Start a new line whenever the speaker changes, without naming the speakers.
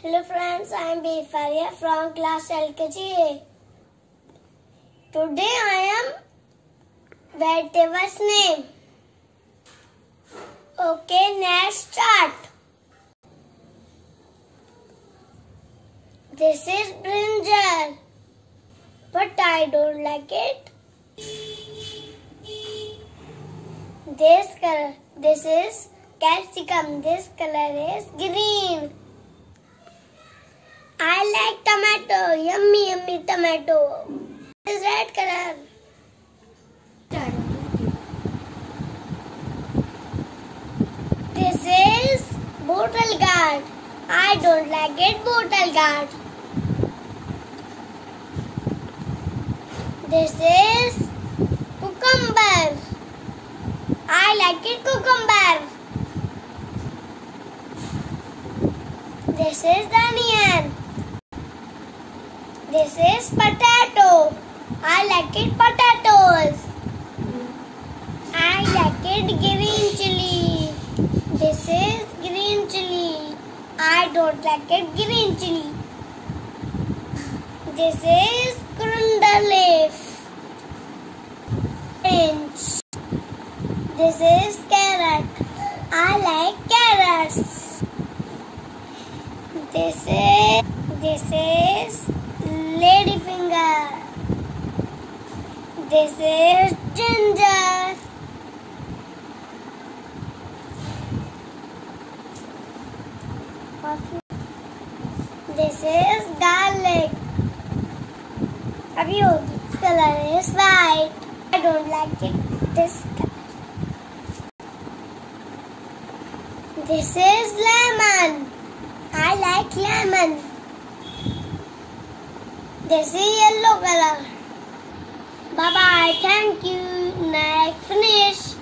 Hello friends, I am B. Faria from class LKG. Today I am vegetables name. Okay, next start. This is brinjal, but I don't like it. This color, this is capsicum. This color is green. I like tomato. Yummy, yummy tomato. This is red color. This is bottle gourd. I don't like it, bottle gourd. This is cucumber. I like it, cucumber. This is onion. This is potato. I like it, potatoes. I like it, green chili. This is green chili. I don't like it, green chili. This is coriander leaf. Orange. This is carrot. I like carrots. This is this is ladyfinger. This is ginger. This is garlic. Abhi hogi. Color is white. I don't like it. This. This is lemon. I like lemon. This is yellow color. Bye bye. Thank you. Next finish.